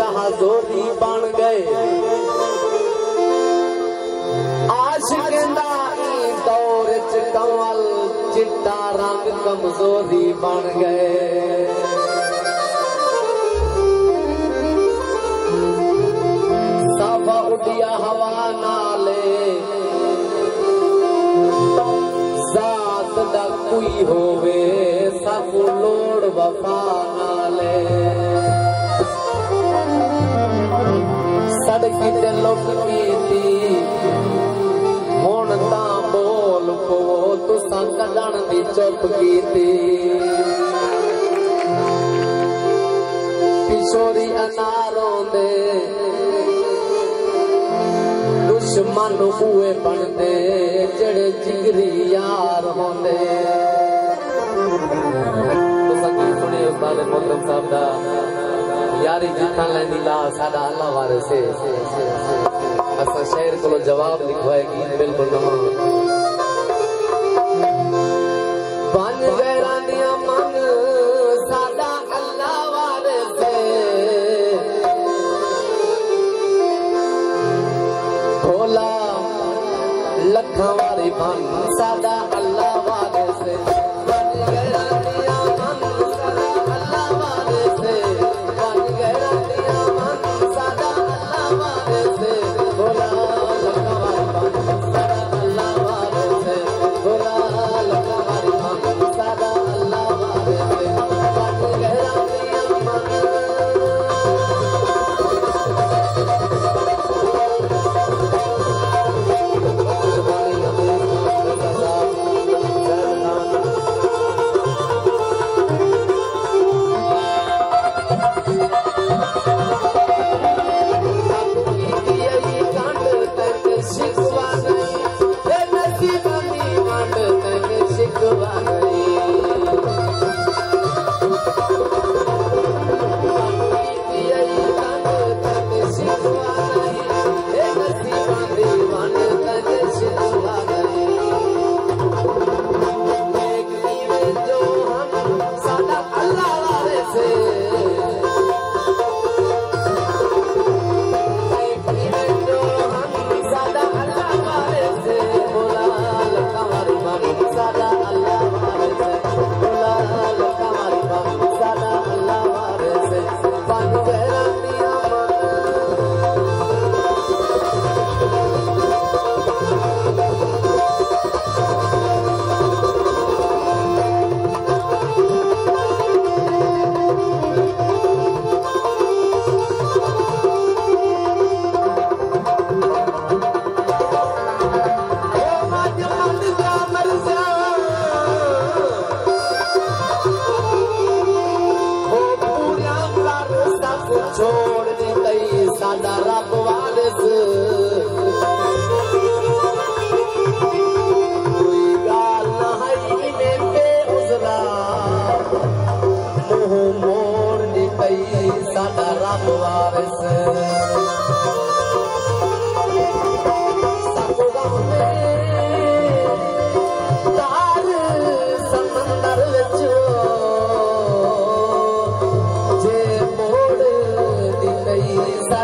शाहजोरी बन गए। आशिकदा दौर च कमल चिट्टा रंग कमज़ोरी बन गए। उडिया हवा नाले जात दा कोई होवे, सब लोड़ वफा नाले। कढण जी चुप की पिशोरी दुश्मन उहे बणे जॾे जिगरी यार सुणियो सब यारी जिथा लैंदी ला साडा अल्लाह वारे से। असा शेर को जवाब लिखवाए गीत बिल्कुल नवा बन गैरा मन साडा अल्लाह वारे से। भोला, लखा बन साडा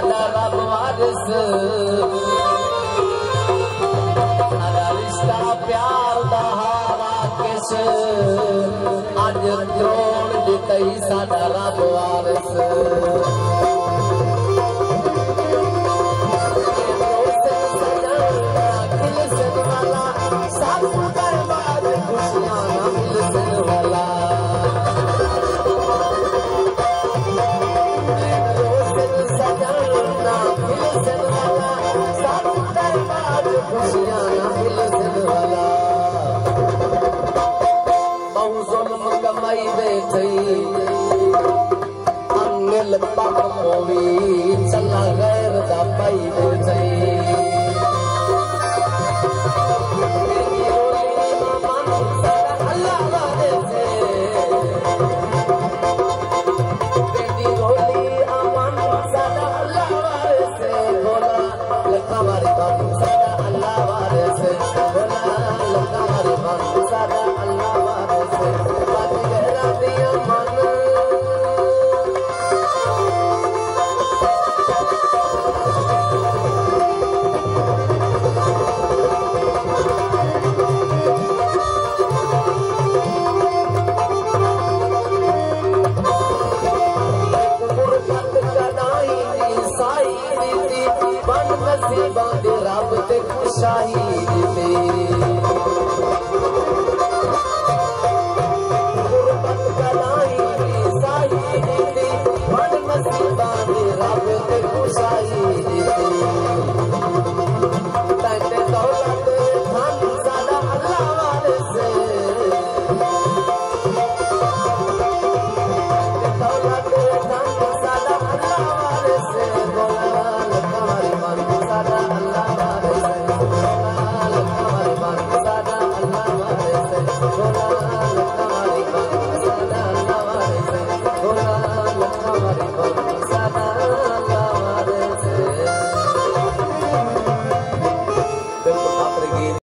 द्वारसा रिश्ता प्यार हार कज जोड़ी कई साढा रुआरस देखो शाही में